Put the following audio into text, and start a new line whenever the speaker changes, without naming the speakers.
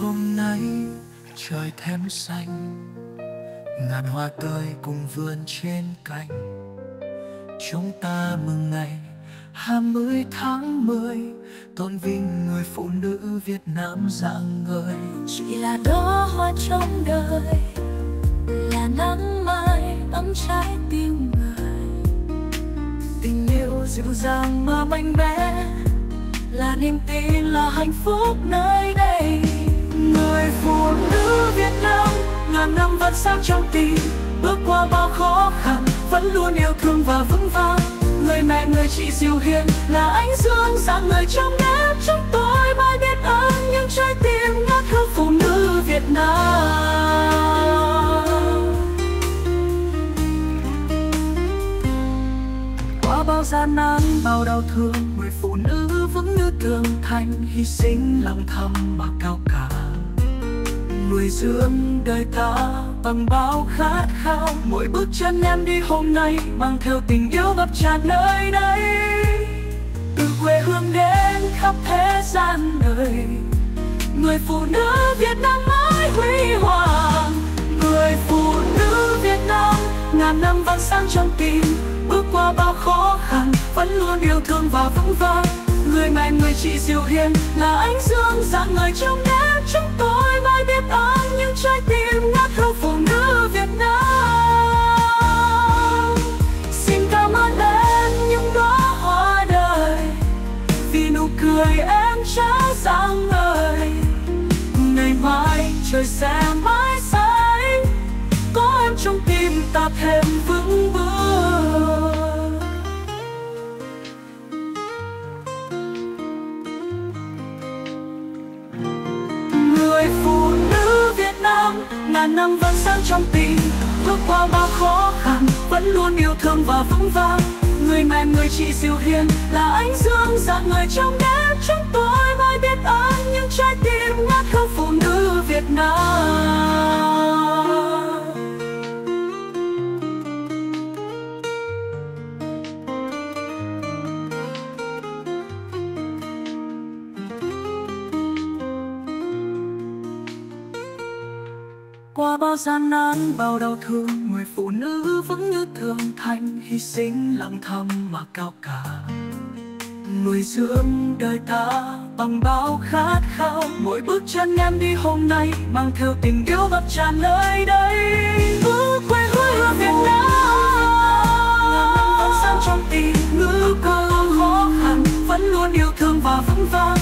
hôm nay trời thêm xanh ngàn hoa tươi cùng vườn trên cành. Chúng ta mừng ngày 20 tháng 10 tôn vinh người phụ nữ Việt Nam dạng người.
Chỉ là đóa hoa trong đời là nắng mai ấm trái tim người.
Tình yêu dịu dàng mà mạnh mẽ
là niềm tin là hạnh phúc nơi đây
người phụ nữ Việt Nam, ngàn năm vẫn sáng trong tim. Bước qua bao khó khăn, vẫn luôn yêu thương và vững vàng. Người mẹ, người chị siêu hiền là ánh dương sáng người trong nếp. Chúng tôi mãi biết ơn những trái tim ngát hương phụ nữ Việt Nam. Qua bao gian nan, bao đau thương, người phụ nữ vững như tường thành, hy sinh lòng thầm mà cao cả nuôi dưỡng đời ta bằng bao khát khao. Mỗi bước chân em đi hôm nay mang theo tình yêu ngập tràn nơi đây. Từ quê hương đến khắp thế gian đời người phụ nữ Việt Nam mãi huy hoàng. Người phụ nữ Việt Nam, ngàn năm vang sáng trong tim. Bước qua bao khó khăn, vẫn luôn yêu thương và vững vàng. Người mẹ, người chị siêu hiền là ánh dương dạng người trong đêm chúng tôi mãi người em chớ dạng ngời ngày mai trời sẽ mãi sáng. có em trong tim ta thêm vững bước người phụ nữ Việt Nam, ngàn năm vẫn sáng trong tim bước qua bao khó khăn, vẫn luôn yêu thương và vững vàng người mẹ, người chị siêu hiền là ánh dương dạng người trong đêm. Qua bao gian nan, bao đau thương, người phụ nữ vẫn như thường thanh hy sinh lặng thầm mà cao cả. Nuôi dưỡng đời ta bằng bao khát khao, mỗi bước chân em đi hôm nay mang theo tình yêu ngập tràn nơi đây. Ngữ quê hương Việt Nam. Vẫn sang trong tim, ngữ cơ khó khăn, vẫn luôn yêu thương và vững vàng.